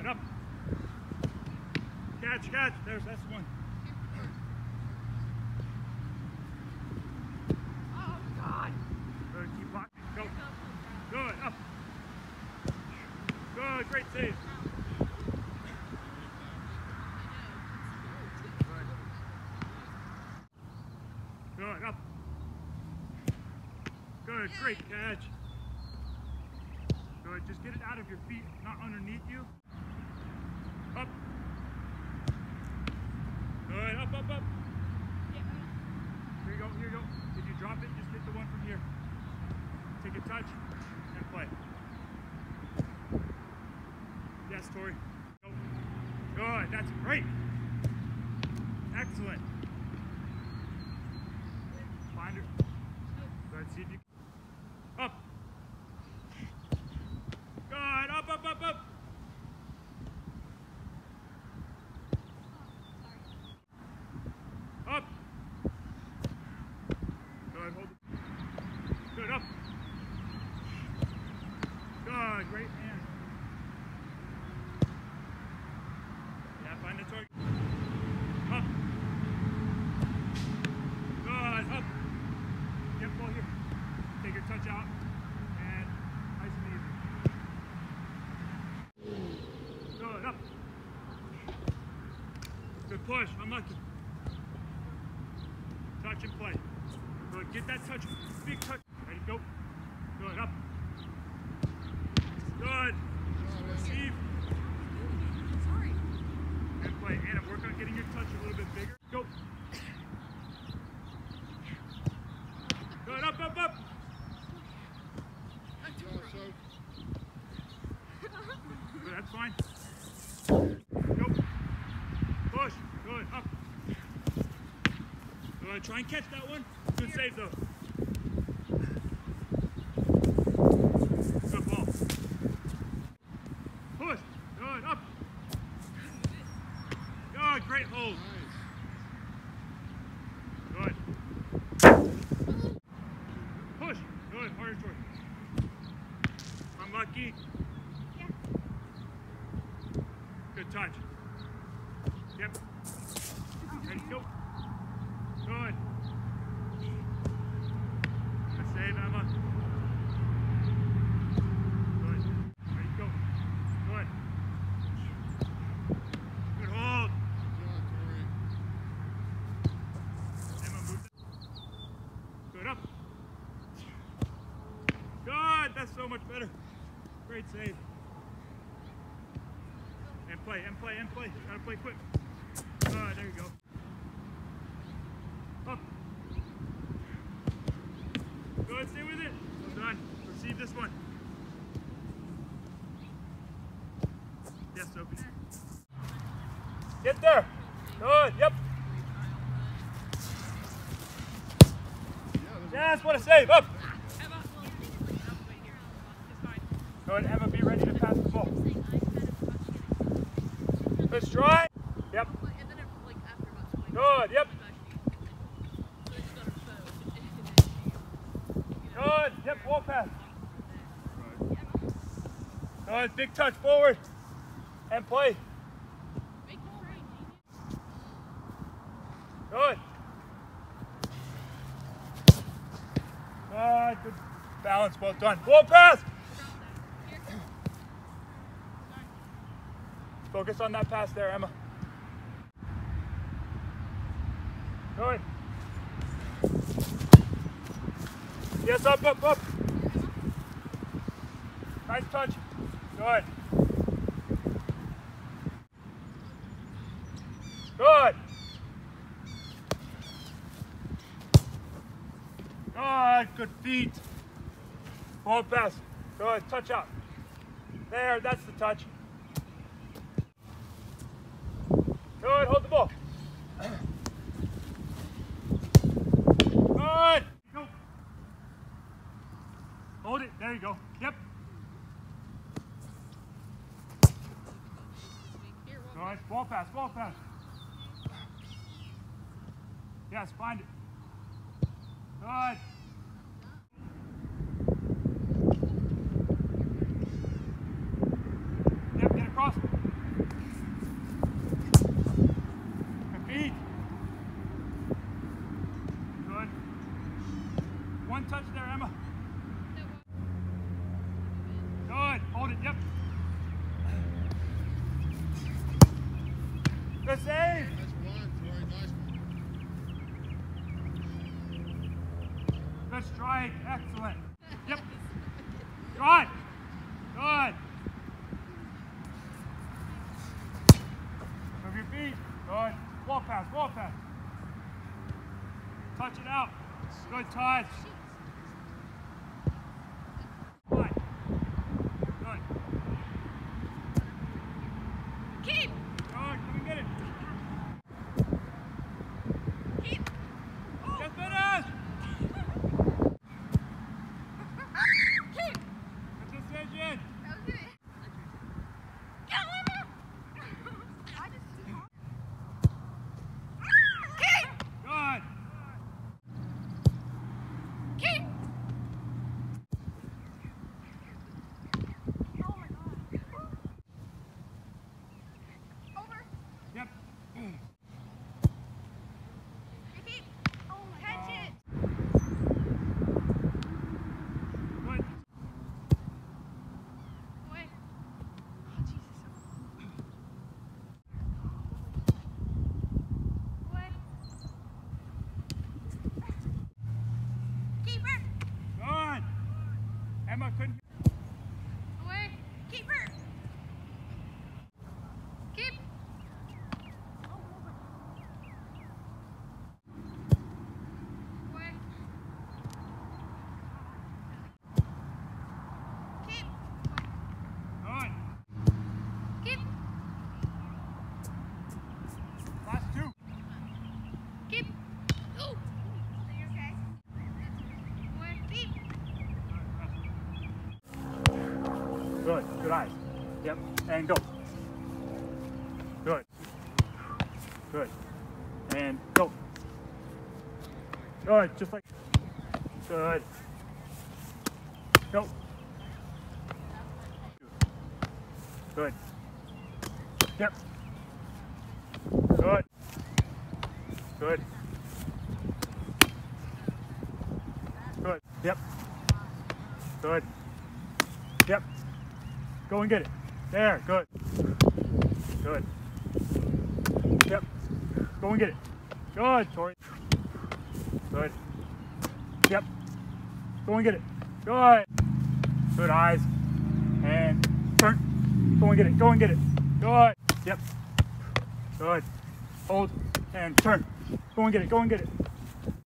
Good, up. Catch, catch. There's, that's one. Oh, God. Good, keep blocking. Go. Good, up. Good, great save. Good, up. Good, great catch. Good, just get it out of your feet, not underneath you. Up. Up, up, up. Here you go, here you go. If you drop it, just hit the one from here. Take a touch and play. Yes, Tori. Go. Good, that's great. Excellent. Find her. Good, see if you Up. Good, up, up, up, up. Up. Good, hold it. Good, up. Good, great hand. Yeah, find the target. Up. Good, up. Get ball here. Take your touch out. And nice and easy. Good, up. Good push, unlucky. Touch and play. Good, get that touch, big touch. Ready, go. Good, up. Good. Receive and play. Anna, work on getting your touch a little bit bigger. Go. Good, up, up, up. Good, that's fine. Go. Push. Good, up. Good, try and catch that one. Good save though. Good ball. Push. Good, up. Good, great hold. Good. Push. Good, harder toward. Unlucky. Good touch. Yep. Ready, go. Good. Good save, Emma. Good. Ready, go. Good. Good hold. Emma, move. it. Good up. Good. That's so much better. Great save. And play, and play, and play. Gotta play quick. Good, there you go. Up. Good, stay with it. Well done. Receive this one. Yes, Sophie. Get there. Good, yep. Yes, what a save. Up. Good, Emma, be ready to pass the ball. Good stride. Yep. Good, yep. Good, yep, wall pass. Good, big touch forward. And play. Good. Good, good balance, well done. Wall pass. Focus on that pass there, Emma. Good. Yes, up, up, up. Nice touch. Good. Good. Good, good feet. Ball pass. Good, touch out. There, that's the touch. Good, hold the ball. Good. Go. Hold it. There you go. Yep. Here, All one. right. Ball pass. Ball pass. Yes. Find it. Good. Yep. Get across. Compete. Good. One touch there, Emma. Good. Hold it. Yep. Good save. Good strike. Excellent. Yep. Good. Good. Move your feet. Good. Ball pass. Ball pass. Touch it out. Good touch. Fine. Good. Keep! Good. Come and get it. Keep! Just finish. Keep! Good decision. That was it. Get over! I just... Keep! Good. Keep! Oh my god. Over. Yep. Keep. Oh my Catch it. Good. Away. Oh, Jesus. Away. Keeper. Good. Emma couldn't. Away. Keeper. Keep. Away. Keep. Good. Keep. Last two. Keep. Ooh. Are you okay? Away. Keep. Good. Good eyes. And go. Good. Good. And go. Good. Just like. Good. Go. Good. Yep. Good. Good. Good. Yep. Good. Yep. Go and get it. There. Good. Good. Yep. Go and get it. Good, Tori. Good. Yep. Go and get it. Good. Good eyes. And turn. Go and get it. Go and get it. Good. Yep. Good. Hold and turn. Go and get it. Go and get it.